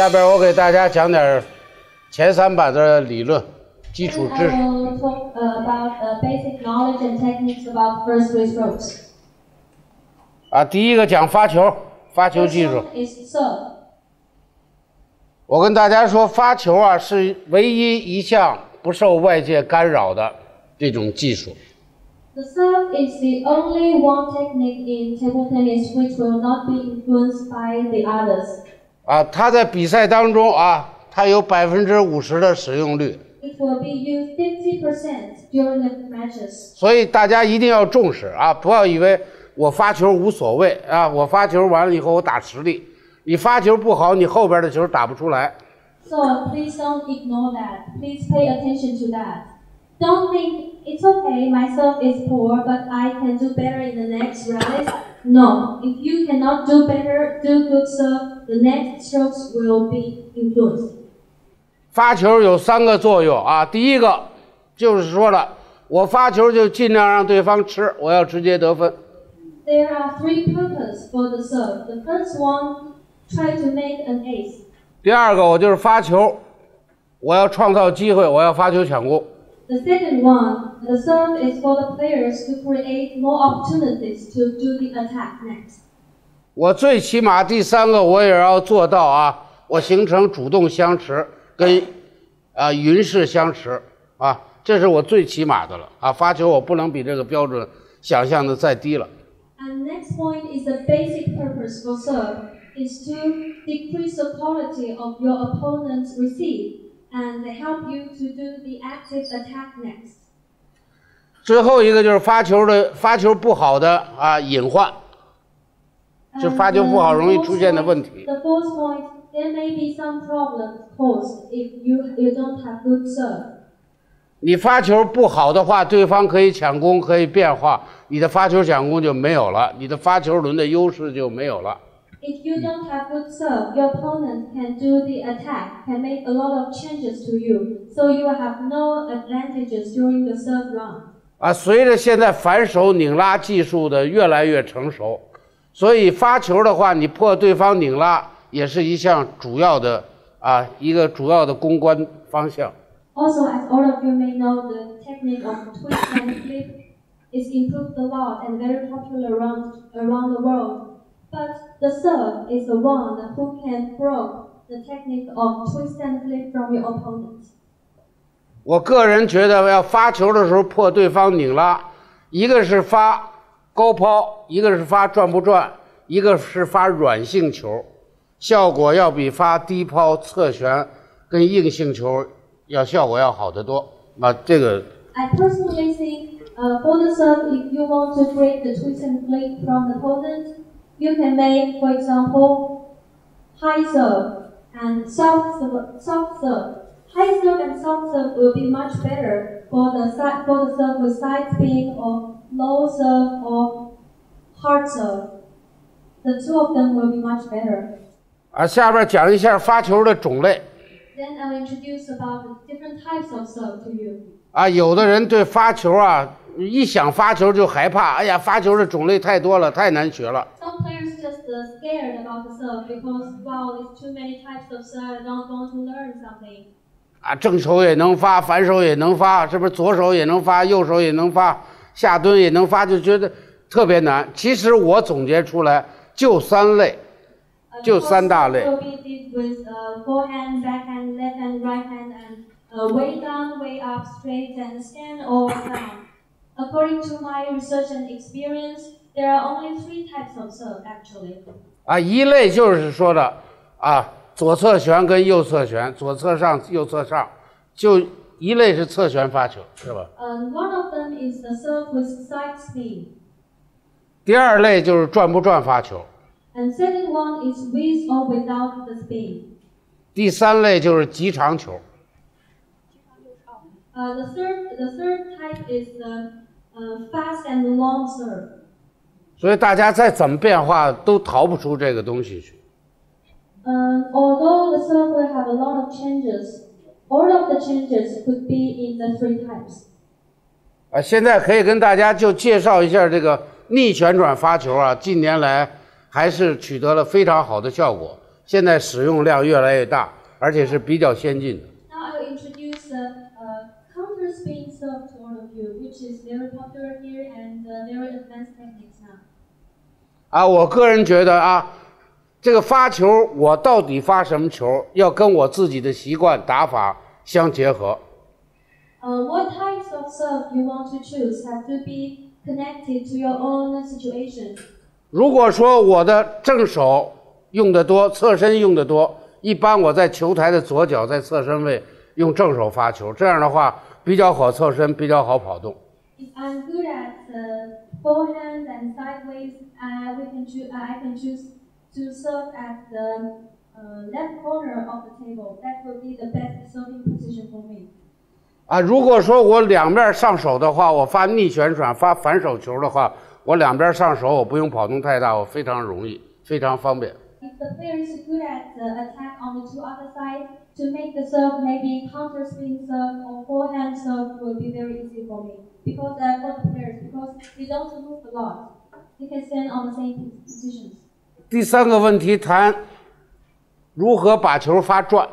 下边我给大家讲点前三板的理论、基础知识。uh, uh. 啊，第一个讲发球，发球技术。我跟大家说，发球啊是唯一一项不受外界干扰的这种技术。The serve is the only one technique in table tennis which will not be influenced by the others. 啊，它在比赛当中啊，它有百分之五十的使用率， It will be used 50% during the matches. 所以大家一定要重视啊！不要以为我发球无所谓啊，我发球完了以后我打实力，你发球不好，你后边的球打不出来。 So please don't ignore that. Please pay attention to that. Don't think it's okay, my serve is poor, but I can do better in the next rallies. No, if you cannot do better, do good serve, the next strokes will be influenced. 发球有三个作用啊，第一个就是说了，我发球就尽量让对方吃，我要直接得分。 There are three purposes for the serve. The first one, try to make an ace. 第二个我就是发球，我要创造机会，我要发球抢攻。 The second one, the serve is for the players to create more opportunities to do the attack next. 我最起码第三个我也要做到啊，我形成主动相持跟啊云式相持啊，这是我最起码的了啊。发球我不能比这个标准想象的再低了。And next point is the basic purpose for serve is to decrease the quality of your opponent's receive and help you to do the active attack next. 最后一个就是发球的发球不好的啊隐患，And 就发球不好 the 容易 fourth 出现的 point- 问题。 The fourth point, there may be some problems caused if you you don't have good serve. 你发球不好的话，对方可以抢攻，可以变化，你的发球抢攻就没有了，你的发球轮的优势就没有了。 If you don't have good serve, your opponent can do the attack, can make a lot of changes to you, so you will have no advantages during the serve round. 啊，随着现在反手拧拉技术的越来越成熟， 所以发球的话，你破对方拧拉也是一项主要的啊一个主要的攻关方向。Also, as all of you may know, the technique of twist and flip is improved a lot and very popular around, around the world. But the serve is the one who can broke the technique of twist and flip from your opponent. 我个人觉得要发球的时候破对方拧拉，一个是发高抛，一个是发转不转，一个是发软性球，效果要比发低抛、侧旋跟硬性球要效果要好得多。啊，这个 I personally think uh, for the serve, if you want to break the twist and flip from the opponent, you can make, for example, high serve and soft serve. Soft serve. High serve and soft serve will be much better for the side for the serve with side spin or low serve or hard serve. The two of them will be much better. 啊，下边讲一下发球的种类。Then I'll introduce about the different types of serve to you. 啊，有的人对发球啊，一想发球就害怕。哎呀，发球的种类太多了，太难学了。Some players just uh, scared about the serve because wow, there's too many types of serve. I don't want to learn something. 啊，正手也能发，反手也能发，是不是？左手也能发，右手也能发，下蹲也能发，就觉得特别难。其实我总结出来就三类，Uh, 就三大类。uh, uh. According to my research and experience, there are only three types of serve actually. 啊，一类就是说的啊，左侧旋跟右侧旋，左侧上，右侧上，就一类是侧旋发球，是吧？And one of them is the serve with side spin. 第二类就是转不转发球，And second one is with or without the spin. 第三类就是极长球。Uh, the third, the third type is the uh, fast and long serve. 所以大家再怎么变化都逃不出这个东西去。Um, although the serve will have a lot of changes, all of the changes could be in the three types. 啊，现在可以跟大家就介绍一下这个逆旋转发球啊，近年来还是取得了非常好的效果。现在使用量越来越大，而且是比较先进的。Now I introduce the uh, counter spin serve to all of you, which is very popular here and uh, very advanced techniques now. 啊，我个人觉得啊，这个发球我到底发什么球，要跟我自己的习惯打法相结合。Uh, what types of serve you want to choose have to be connected to your own situation. 如果说我的正手用的多，侧身用的多，一般我在球台的左脚在侧身位用正手发球，这样的话比较好侧身，比较好跑动。 If I'm good at uh, forehand and sideways, uh, we can choo- uh, I can choose to serve at the uh, left corner of the table. That will be the best serving position for me. 啊，如果说我两面上手的话，我发逆旋转、发反手球的话，我两边上手，我不用跑动太大，我非常容易，非常方便。If the player is good at the attack on the two other sides, to make the serve maybe counter spin serve or forehand serve will be very easy for me. Because uh, for the players, because they don't move a lot, they can stand on the same positions. 第三个问题谈如何把球发转。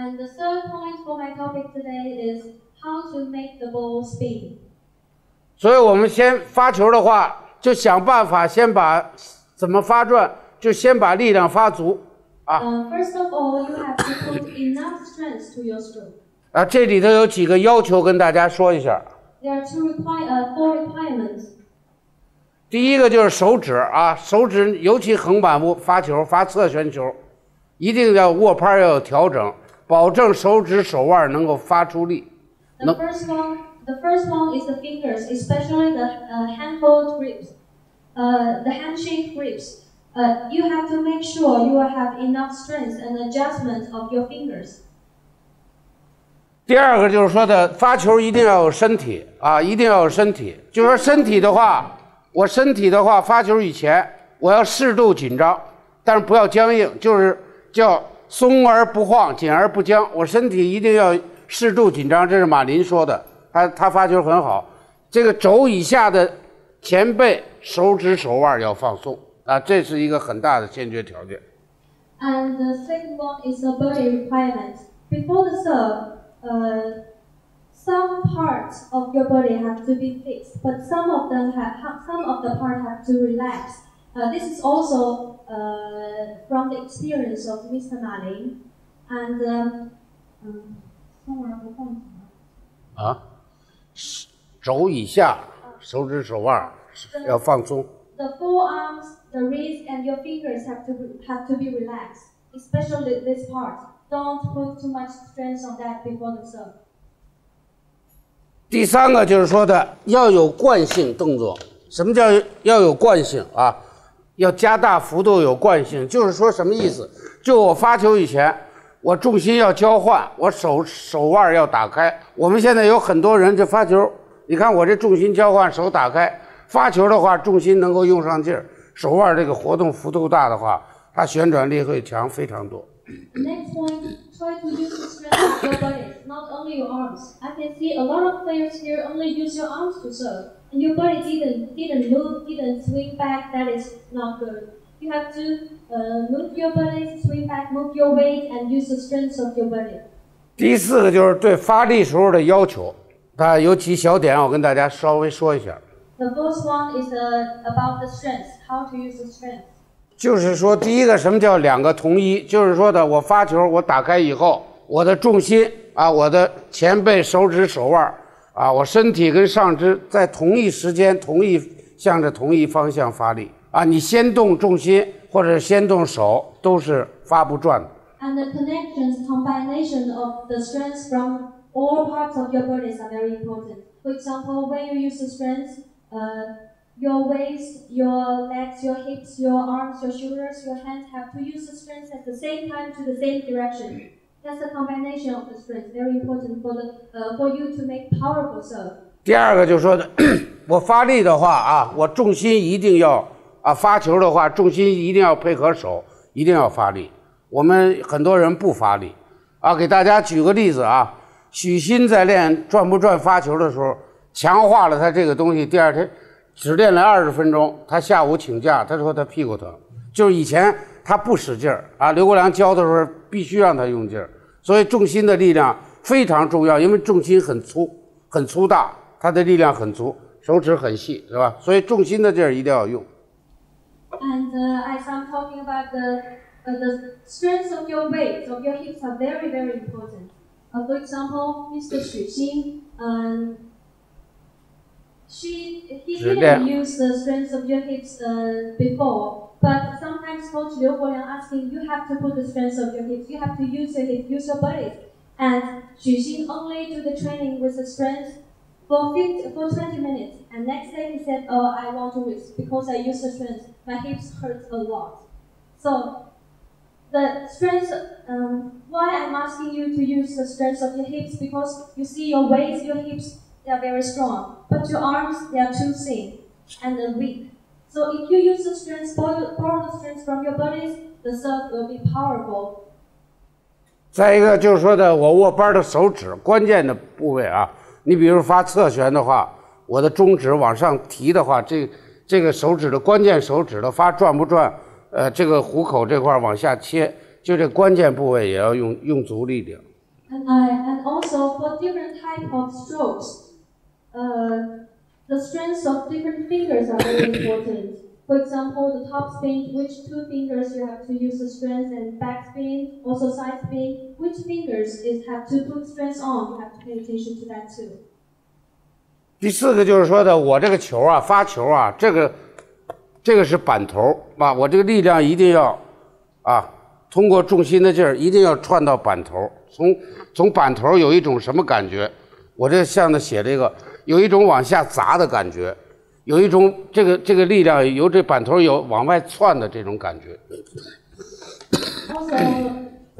And the third point for my topic today is how to make the ball spin. 所以我们先发球的话，就想办法先把怎么发转，就先把力量发足啊 Uh, first of all, you have to put enough strength to your stroke. 啊！这里头有几个要求跟大家说一下。There are two require, uh, four requirements. 第一个就是手指啊，手指尤其横板握发球、发侧旋球，一定要握拍要有调整，保证手指手腕能够发出力。The first one, the first one is the fingers, especially the uh, handhold grips, uh, the handshake grips. Uh, you have to make sure you have enough strength and adjustment of your fingers. 第二个就是说的发球一定要有身体啊，一定要有身体。就说身体的话，我身体的话发球以前我要适度紧张，但是不要僵硬，就是叫松而不晃，紧而不僵。我身体一定要适度紧张，这是马林说的，他他发球很好。这个肘以下的前背、手指、手腕要放松啊，这是一个很大的先决条件。And the second one is a body requirement. Before the serve, uh, some parts of your body have to be fixed, but some of them have, some of the part have to relax. Uh, this is also uh, from the experience of Mr. Malin. And um, um, 啊，肘以下、手指、手腕要放松。 the forearms, the wrist, and your fingers have to be, have to be relaxed, especially this part. Don't put too much strength on that before the serve. 第三个就是说的要有惯性动作。什么叫要有惯性啊？ 要加大幅度有惯性，就是说什么意思？就我发球以前，我重心要交换，我手手腕要打开。我们现在有很多人这发球，你看我这重心交换，手打开，发球的话重心能够用上劲儿，手腕这个活动幅度大的话，它旋转力会强非常多。Next point, try to use the strength of your body, not only your arms. I can see a lot of players here only use your arms to serve, and your body didn't didn't move, didn't swing back. That is not good. You have to uh, move your body, swing back, move your weight, and use the strength of your body. 第四个就是对发力时候的要求，它有几小点，我跟大家稍微说一下。The first one is uh, about the strength, how to use the strength. 就是说，第一个什么叫两个同一？就是说的，我发球，我打开以后，我的重心啊，我的前背、手指、手腕啊，我身体跟上肢在同一时间、同一向着同一方向发力啊。你先动重心或者先动手，都是发不转的。And the connections, combination of the strengths from all parts of your body is very important. For example, when you use the strength, uh, your waist, your legs, your hips, your arms, your shoulders, your hands have to use the strength at the same time to the same direction. That's a combination of the strength, very important for the uh, for you to make powerful serve. 第二个就说的，我发力的话啊，我重心一定要啊，发球的话重心一定要配合手，一定要发力。我们很多人不发力啊，给大家举个例子啊，许昕在练转不转发球的时候，强化了他这个东西，第二天只练了二十分钟，他下午请假，他说他屁股疼，就是以前他不使劲儿啊。刘国梁教的时候必须让他用劲儿，所以重心的力量非常重要，因为重心很粗很粗大，他的力量很足，手指很细，是吧？所以重心的劲儿一定要用。And uh, as I'm talking about the uh, the strength of your weight of your hips are very very important. Uh, for example, Mr. Xu Xin, um, she he didn't use the strength of your hips uh, before, but sometimes Coach Liu Guoliang asking you have to put the strength of your hips, you have to use your hips, use your body. And Xu Xin only do the training with the strength for 50, for 20 minutes. And next day he said, oh, I want to risk because I use the strength. My hips hurt a lot. So the strength, um, why I'm asking you to use the strength of your hips because you see your waist, your hips, they are very strong, but your arms, they are too thin and weak. So if you use the strength, borrow, borrow the strength from your bodies, the serve will be powerful 再一个就是说的，我握扳的手指关键的部位啊，你比如发侧旋的话，我的中指往上提的话，这这个手指的关键手指的发转不转，呃，这个虎口这块儿往下切，就这关键部位也要用用足力量。And I and also for different type of strokes, uh, the strengths of different fingers are very important. For example, the top spin, which two fingers you have to use the strength, and back spin, also side spin, which fingers is have to put strength on. You have to pay attention to that too. 第四个就是说的，我这个球啊，发球啊，这个这个是板头啊，我这个力量一定要啊，通过重心的劲儿，一定要串到板头。从从板头有一种什么感觉？我这像的写这个，有一种往下砸的感觉，有一种这个这个力量由这板头有往外窜的这种感觉。 Also,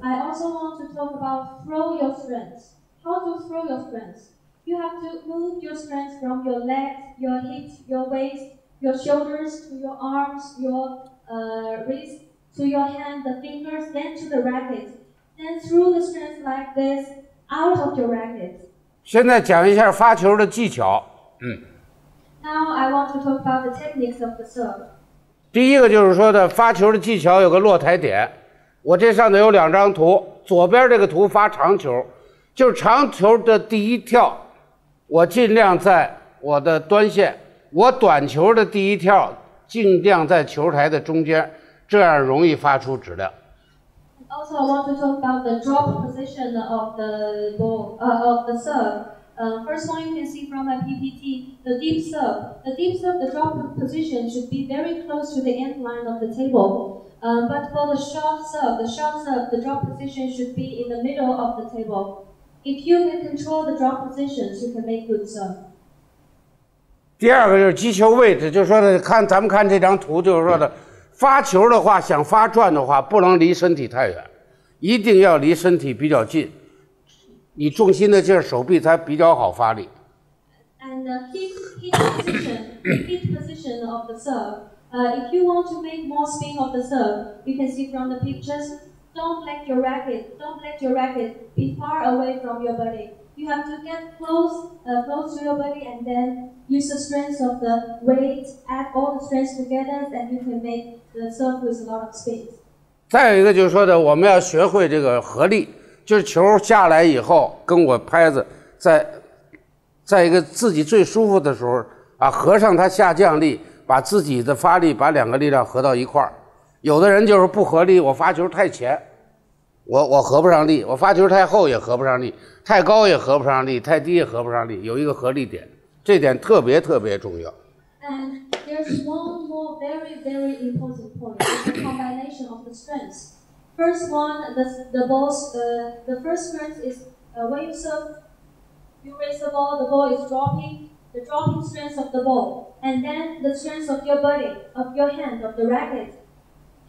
I also want to talk about throw your strength. How to throw your strength? You have to move your strength from your legs, your hips, your waist, your shoulders to your arms, your uh, wrist, to your hand, the fingers, then to the racket. Then throw the strength like this out of your racket. 现在讲一下发球的技巧。嗯 Now I want to talk about the techniques of the serve. 第一个就是说的发球的技巧有个落台点，我这上头有两张图，左边这个图发长球，就是长球的第一跳，我尽量在我的端线；我短球的第一跳尽量在球台的中间，这样容易发出质量。Also, I want to talk about the drop position of the ball, uh, of the serve. Uh, first one you can see from my PPT, the deep serve. The deep serve, the drop position should be very close to the end line of the table. Um, but for the short serve, the short serve, the drop position should be in the middle of the table. If you can control the drop positions, you can make good serve. 第二个就是击球位置，就是说的看咱们看这张图，就是说的 发球的话，想发转的话，不能离身体太远，一定要离身体比较近，你重心的劲儿，手臂才比较好发力。 And the hit, hit position, hit position of the serve. Uh, if you want to make more spin of the serve, you can see from the pictures. Don't let your racket, don't let your racket be far away from your body. You have to get close, uh, close to your body, and then use the strength of the weight, add all the strengths together, and you can make the serve with a lot of spin. 再有一个就是说的，我们要学会这个合力，就是球下来以后，跟我拍子在在一个自己最舒服的时候啊，合上它下降力，把自己的发力把两个力量合到一块儿。有的人就是不合力，我发球太前，我我合不上力；我发球太后也合不上力，太高也合不上力，太低也合不上力。有一个合力点，这点特别特别重要。And there's one more very, very important point, the combination of the strengths. First one, the, the ball's, uh, the first strength is uh, when you serve, you raise the ball, the ball is dropping, the dropping strength of the ball, and then the strength of your body, of your hand, of the racket.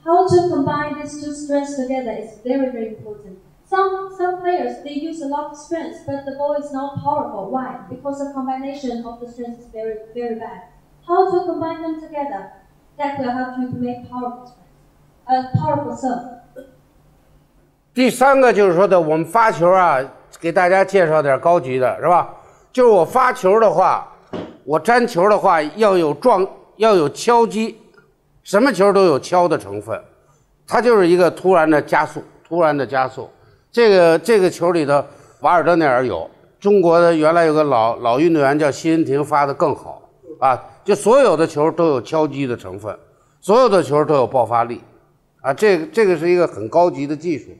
How to combine these two strengths together is very, very important. Some, some players, they use a lot of strength, but the ball is not powerful. Why? Because the combination of the strengths is very, very bad. How to combine them together? That will help you to make powerful a powerful serve. 第三个就是说的，我们发球啊，给大家介绍点高级的，是吧？就是我发球的话，我粘球的话要有撞，要有敲击，什么球都有敲的成分。它就是一个突然的加速，突然的加速。这个这个球里头，瓦尔德内尔有中国的原来有个老老运动员叫谢恩廷发的更好啊，就所有的球都有敲击的成分，所有的球都有爆发力，啊，这个这个是一个很高级的技术，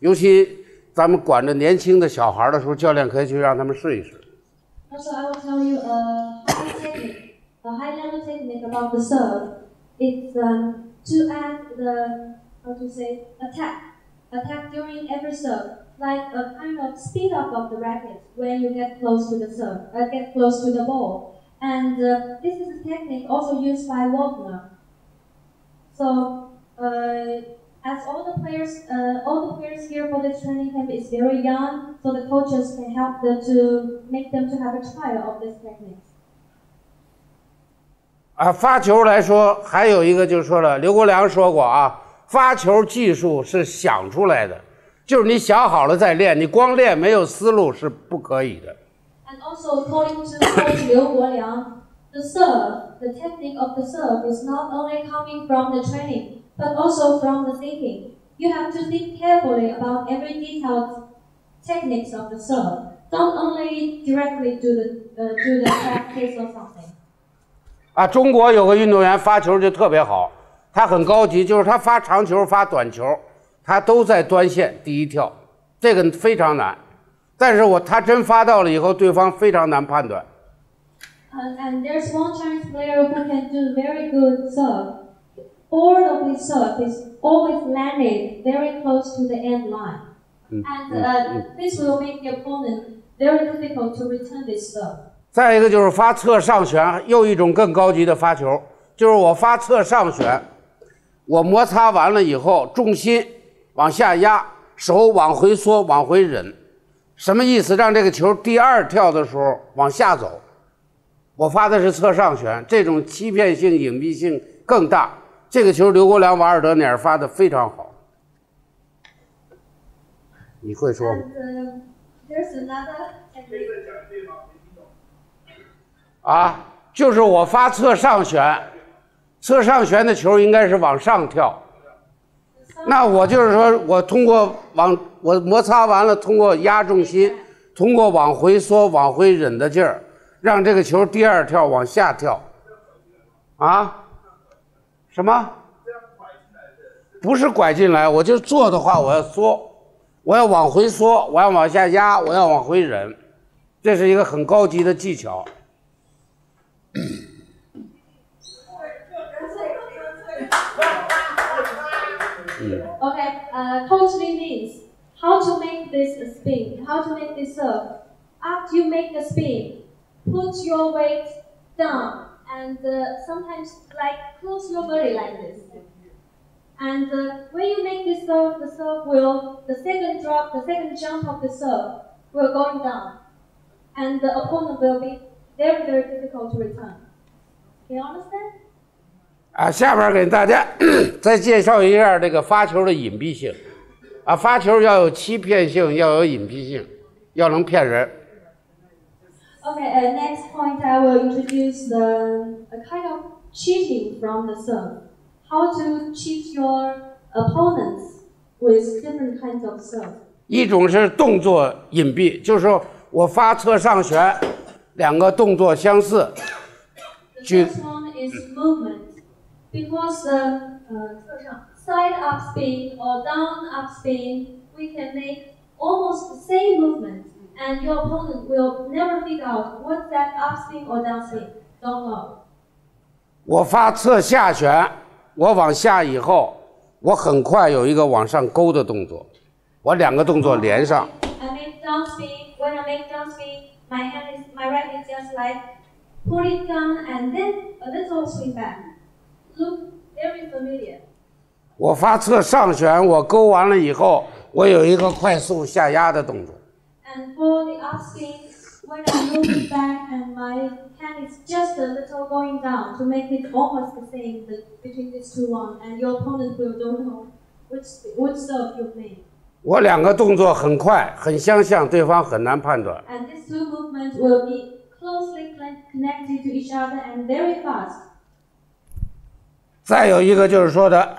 尤其咱们管着年轻的小孩的时候，教练可以去让他们试一试。Also, I will tell you a high technique, a high level technique about the serve. It's um, to add the how to say attack, attack during every serve, like a kind of speed up of the racket when you get close to the serve, uh, get close to the ball. And uh, this is a technique also used by Wagner. So, uh, as all the players, uh, all the players here for this training camp is very young, so the coaches can help them to make them to have a trial of this technique. 啊，发球来说，还有一个就是说了，刘国梁说过啊，发球技术是想出来的，就是你想好了再练，你光练没有思路是不可以的。 And also, according to Coach Liu Guoliang, the serve, the technique of the serve is not only coming from the training, but also from the thinking. You have to think carefully about every detailed techniques of the serve. Don't only directly do the uh, do the practice or something. 啊，中国有个运动员发球就特别好，他很高级，就是他发长球、发短球，他都在端线第一跳，这个非常难。 但是我他真发到了以后，对方非常难判断。And, there's one Chinese player who can do very good serve. All of his serve is always landed very close to the end line. And uh, this will make the opponent very difficult to return this serve. 再一个就是发侧上旋，又一种更高级的发球，就是我发侧上旋，我摩擦完了以后，重心往下压，手往回缩，往回忍，什么意思？让这个球第二跳的时候往下走。我发的是侧上旋，这种欺骗性、隐蔽性更大。这个球刘国梁、瓦尔德内尔发的非常好。你会说吗 uh. 啊，就是我发侧上旋，侧上旋的球应该是往上跳。那我就是说我通过往我摩擦完了，通过压重心，通过往回缩、往回忍的劲儿，让这个球第二跳往下跳。啊？什么？不是拐进来，我就做的话，我要缩，我要往回缩，我要往下压，我要往回忍，这是一个很高级的技巧。Okay, uh, Lee means how to make this spin, how to make this serve. After you make the spin, put your weight down and uh, sometimes like close your body like this. And uh, when you make this serve, the serve will, the second drop, the second jump of the serve will going down. And the opponent will be very, very difficult to return. Can you understand? 啊，下边给大家再介绍一下这个发球的隐蔽性。啊，发球要有欺骗性，要有隐蔽性，要能骗人。Okay, uh, next point I will introduce the a kind of cheating from the serve. How to cheat your opponents with different kinds of serve. 一种是动作隐蔽，就是说我发侧上旋，两个动作相似，The first one is movement. Because the uh, 侧上 side up spin or down up spin, we can make almost the same movement, and your opponent will never figure out what's that up spin or down spin. Don't know. 我发侧下旋，我往下以后，我很快有一个往上勾的动作，我两个动作连上。 I make down spin. When I make down spin, my hand is my right is just like pull it down and then a little swing back. Look very familiar. 我发侧上旋，我勾完了以后，我有一个快速下压的动作。And for the up spin, when I move it back and my hand is just a little going down to make it almost the same between these two one, and your opponent will don't know which which serve you made. 我两个动作很快，很相像，对方很难判断。And these two movements will be closely connected to each other and very fast. 再有一个就是说的，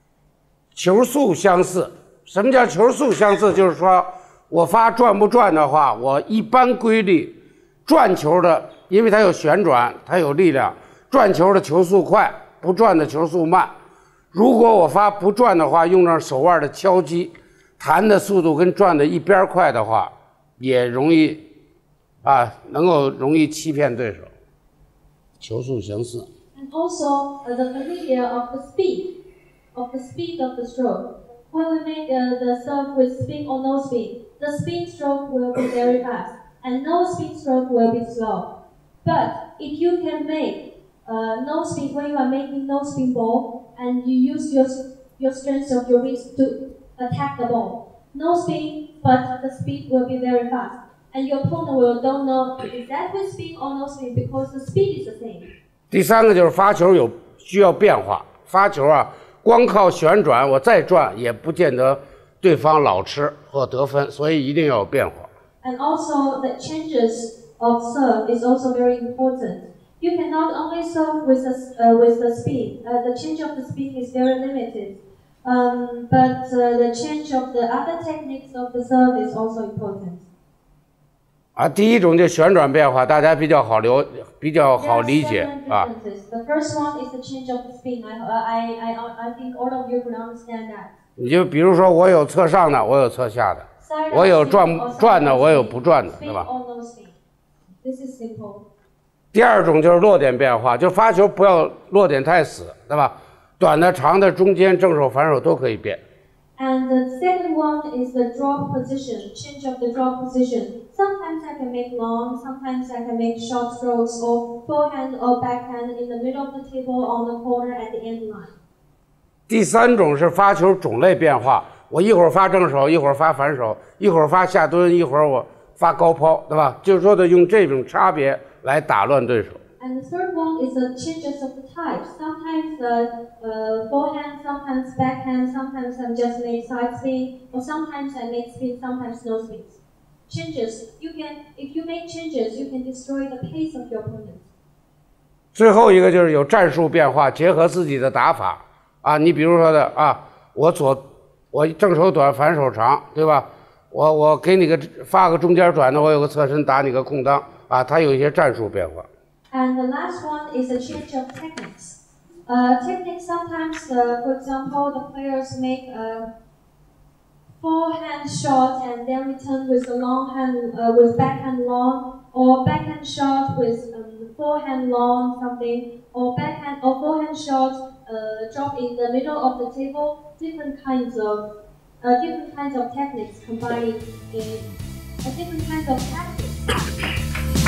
球速相似。什么叫球速相似？就是说我发转不转的话，我一般规律转球的，因为它有旋转，它有力量，转球的球速快，不转的球速慢。如果我发不转的话，用上手腕的敲击，弹的速度跟转的一边快的话，也容易啊，能够容易欺骗对手。球速相似。And also uh, the familiar of the speed, of the speed of the stroke. When we make uh, the serve with spin or no spin, the spin stroke will be very fast, and no spin stroke will be slow. But if you can make uh, no spin when you are making no spin ball, and you use your your strength of your wrist to attack the ball, no spin, but the speed will be very fast, and your opponent will don't know is that with spin or no spin because the speed is the same. 第三个就是发球有需要变化，发球啊，光靠旋转，我再转也不见得对方老吃或得分，所以一定要有变化。 And also the changes of serve is also very important. You cannot only serve with the, uh, with the spin. Uh, the change of the spin is very limited. Um, but uh, the change of the other techniques of the serve is also important. 啊，第一种就旋转变化，大家比较好留，比较好理解啊。你就比如说，我有侧上的，我有侧下的，我有转转的，我有不转的，对吧？第二种就是落点变化，就发球不要落点太死，对吧？短的、长的、中间、正手、反手都可以变。And the second one is the drop position, change of the drop position. Sometimes I can make long, sometimes I can make short strokes or forehand or backhand in the middle of the table, on the corner, at the end line. 第三种是发球种类变化，我一会儿发正手，一会儿发反手，一会儿发下蹲，一会儿我发高抛，对吧？就是说的用这种差别来打乱对手。 And the third one is the changes of the types. Sometimes uh, uh, forehand, sometimes backhand, sometimes I just make side spin, or sometimes I make spin, sometimes no spins. Changes. You can, if you make changes, you can destroy the pace of your opponent. 最后一个就是有战术变化，结合自己的打法啊。你比如说的啊，我左我正手短，反手长，对吧？我我给你个发个中间转的，我有个侧身打你个空当啊，它有一些战术变化。And the last one is a change of techniques. Uh, techniques sometimes, uh, for example, the players make a forehand shot and then return with a long hand, uh, with backhand long, or backhand shot with um, forehand long something, or backhand or forehand shot uh, drop in the middle of the table. Different kinds of uh, different kinds of techniques combined in uh, different kinds of tactics.